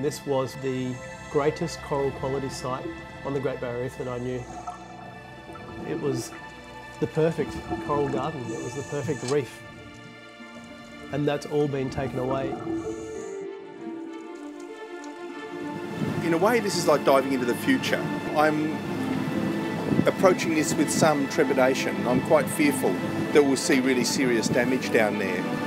And this was the greatest coral quality site on the Great Barrier Reef that I knew. It was the perfect coral garden, it was the perfect reef. And that's all been taken away. In a way, this is like diving into the future. I'm approaching this with some trepidation. I'm quite fearful that we'll see really serious damage down there.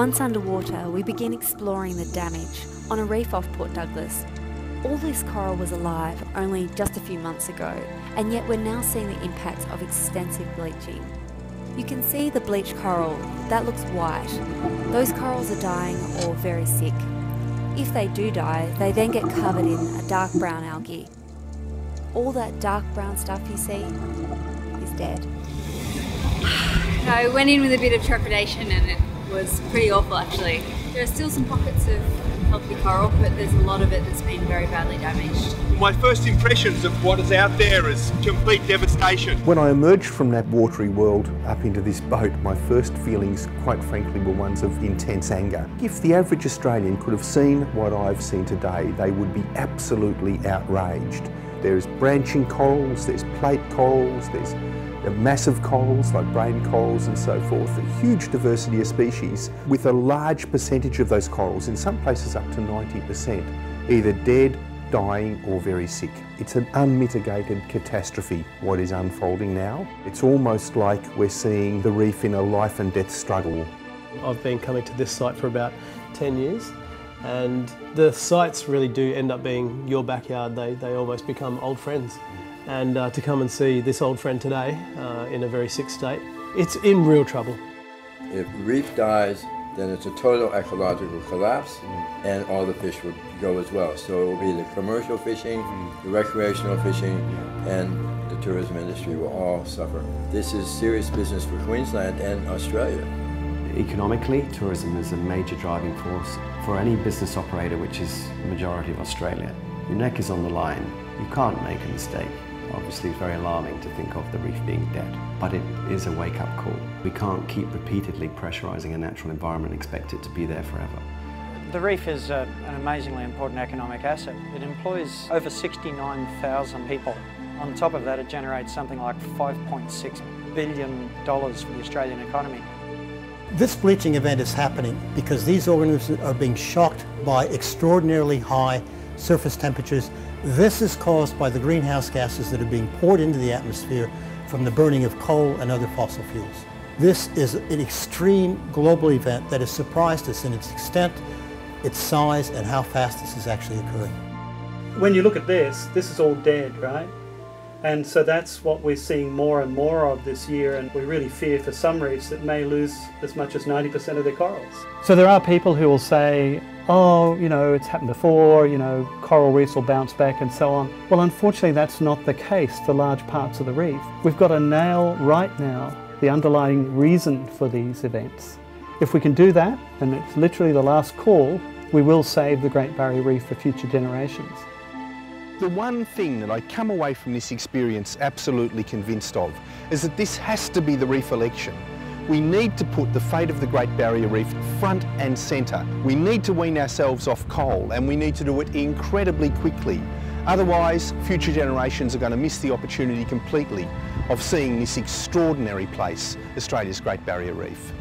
Once underwater, we begin exploring the damage on a reef off Port Douglas. All this coral was alive only just a few months ago, and yet we're now seeing the impacts of extensive bleaching. You can see the bleached coral, that looks white. Those corals are dying or very sick. If they do die, they then get covered in a dark brown algae. All that dark brown stuff you see is dead. I went in with a bit of trepidation and it was pretty awful actually. There are still some pockets of healthy coral, but there's a lot of it that's been very badly damaged. My first impressions of what is out there is complete devastation. When I emerged from that watery world up into this boat, my first feelings, quite frankly, were ones of intense anger. If the average Australian could have seen what I've seen today, they would be absolutely outraged. There's branching corals, there's plate corals, there's massive corals like brain corals and so forth, a huge diversity of species with a large percentage of those corals, in some places up to 90%, either dead, dying or very sick. It's an unmitigated catastrophe what is unfolding now. It's almost like we're seeing the reef in a life and death struggle. I've been coming to this site for about 10 years and the sites really do end up being your backyard. They, they almost become old friends and uh, to come and see this old friend today uh, in a very sick state, it's in real trouble. If reef dies, then it's a total ecological collapse mm. and all the fish would go as well. So it will be the commercial fishing, mm. the recreational fishing, and the tourism industry will all suffer. This is serious business for Queensland and Australia. Economically, tourism is a major driving force for any business operator, which is the majority of Australia. Your neck is on the line. You can't make a mistake. Obviously, it's very alarming to think of the reef being dead, but it is a wake-up call. We can't keep repeatedly pressurising a natural environment and expect it to be there forever. The reef is a, an amazingly important economic asset. It employs over 69,000 people. On top of that, it generates something like $5.6 billion for the Australian economy. This bleaching event is happening because these organisms are being shocked by extraordinarily high surface temperatures this is caused by the greenhouse gases that are being poured into the atmosphere from the burning of coal and other fossil fuels. This is an extreme global event that has surprised us in its extent, its size, and how fast this is actually occurring. When you look at this, this is all dead, right? And so that's what we're seeing more and more of this year, and we really fear for some reefs that may lose as much as 90% of their corals. So there are people who will say, oh, you know, it's happened before, you know, coral reefs will bounce back and so on. Well, unfortunately, that's not the case for large parts of the reef. We've got to nail right now the underlying reason for these events. If we can do that, and it's literally the last call, we will save the Great Barrier Reef for future generations. The one thing that I come away from this experience absolutely convinced of is that this has to be the reef election. We need to put the fate of the Great Barrier Reef front and centre. We need to wean ourselves off coal and we need to do it incredibly quickly. Otherwise, future generations are going to miss the opportunity completely of seeing this extraordinary place, Australia's Great Barrier Reef.